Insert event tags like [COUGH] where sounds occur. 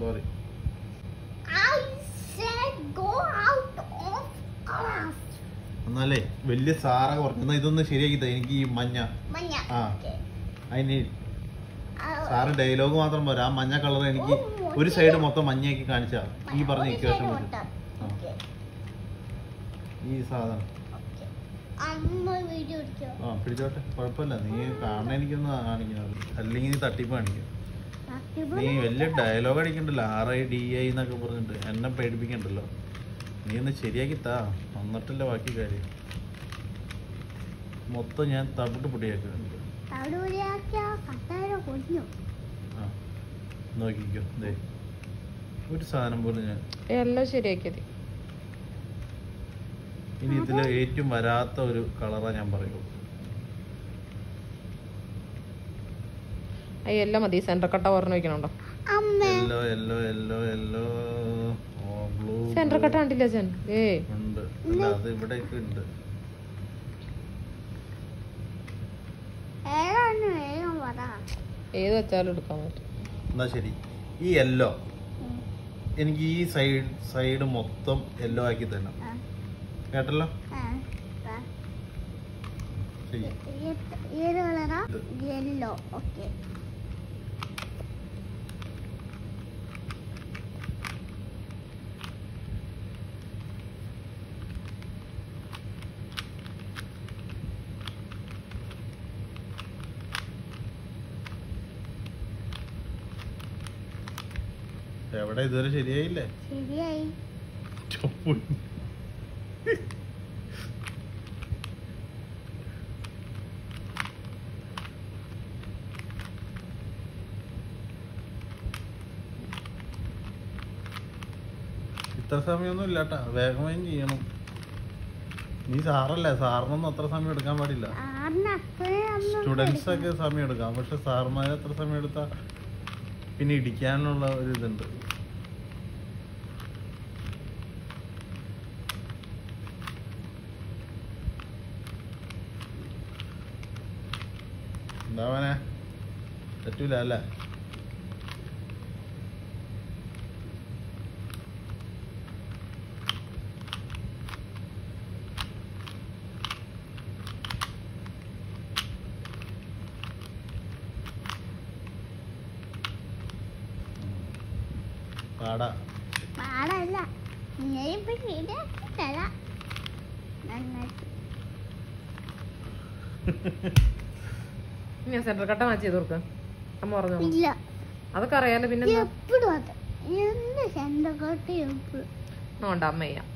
Sorry I said go out of class. എന്നാലേ വലിയ Sara കുറഞ്ഞ ഇതൊന്ന് ശരിയാക്കി എനിക്ക് ഈ മഞ്ഞ. ആ. അതിന് സാറ് ഡയലോഗ് മാത്രം പോരാ. ആ മഞ്ഞ കളർ എനിക്ക് ഒരു സൈഡ് മൊത്തം മഞ്ഞയാക്കി കാണിച്ചാ. ഈ പറഞ്ഞ ഇക്വേഷൻ. ഈ സാധനം. ആ പിടിച്ചോട്ടെ. കുഴപ്പമില്ല. നീ കാണാൻ എനിക്കൊന്ന് കാണിക്കുന്നത് അല്ലെങ്കിൽ നീ തട്ടിപ്പ് കാണിക്കും. നീ വലിയ ഡയലോഗ് അടിക്കണ്ടല്ലോ. ആർ ഐ ഡി ഐ എന്നൊക്കെ പറഞ്ഞിട്ട്. എന്നെ പേടിപ്പിക്കണ്ടല്ലോ. നീ ഒന്ന് ശരിയാക്കി താ. വന്നിട്ടല്ലേ ബാക്കി കാര്യം. മൊത്തം ഞാൻ തവിട്ട് പൊടിയാക്കുന്നുണ്ട്. നോക്കിക്കോ. ദേ ഒരു സാധനം പോലും ഞാൻ എല്ലാം ശരിയാക്കിയത്. ഇനി ഇതിൽ ഏറ്റവും വരാത്ത ഒരു കളറാണ് ഞാൻ പറയൂ ആ എല്ലാം മതി. സെന്റർ കട്ട ഓർണ വെക്കണുണ്ടോ? അമ്മ. Yellow yellow yellow yellow centre കട്ട കണ്ടില്ല അച്ഛൻ. ഏ. ഏത് വെച്ചാലും എടുക്കാൻ പറ്റും. എന്നാ ശരി. ഈ യെല്ലോ. എനിക്ക് ഈ സൈഡ് സൈഡ് മൊത്തം യെല്ലോ ആക്കി തരണം. കേട്ടല്ലോ. ശരി. യെല്ലോ. ഓക്കെ. എവിടെ? ഇതുവരെ ശരിയായില്ലേ? ശരിയായി. ഇത്ര സമയമൊന്നും ഇല്ലാട്ടാ. വേഗമായി ചെയ്യണം. നീ സാറല്ലേ. സാറിനൊന്നും അത്ര സമയം എടുക്കാൻ പാടില്ല. സ്റ്റുഡൻസ് ഒക്കെ സമയം എടുക്കാം. പക്ഷെ സാറുമാരെ അത്ര സമയം എടുത്താ പിന്നെ ഇടിക്കാനുള്ള ഒരു ഇതുണ്ട്. എന്താവാനെ പറ്റൂല അല്ലേ? പാട. പാടല്ല. നന്നായിട്ട് [LAUGHS] ഞാൻ സെന്റർ കട്ട മാച്ച് ചെയ്ത് കൊടുക്ക. അമ്മ പറഞ്ഞോ. ഇല്ല. അതൊക്കെ അറിയാലോ പിന്നെ എപ്പോഴും അത്. എന്ത് കട്ട എപ്പോഴും. നോണ്ട അമ്മ ചെയ്യാം.